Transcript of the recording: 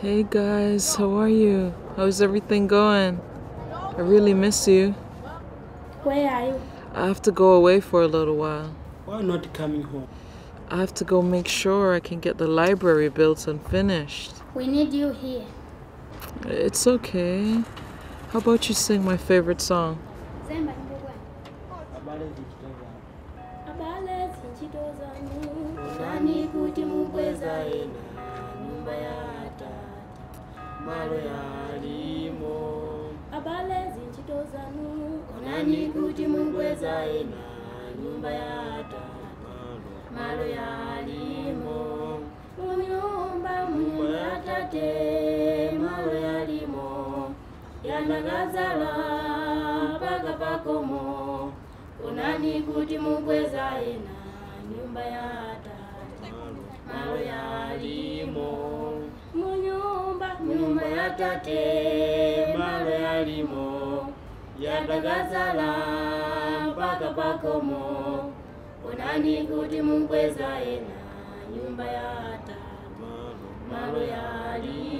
Hey guys, how are you? How's everything going? I really miss you. Where are you? I have to go away for a little while. Why not coming home? I have to go make sure I can get the library built and finished. We need you here. It's okay. How about you sing my favorite song? malwe alimo. Abale zinchito zanu onani kuti mungwezaye na nyumba ya tata. Malwe alimo. Munyumba munyumba ya tate malwe alimo. Yanakazala paka pakomo onani kuti mungwezaye na nyumba ya tata. Tate malo yalimo yandakazala mpaka pakomo. Unani kuti mubweza ena nyumba ya tate malo yalimo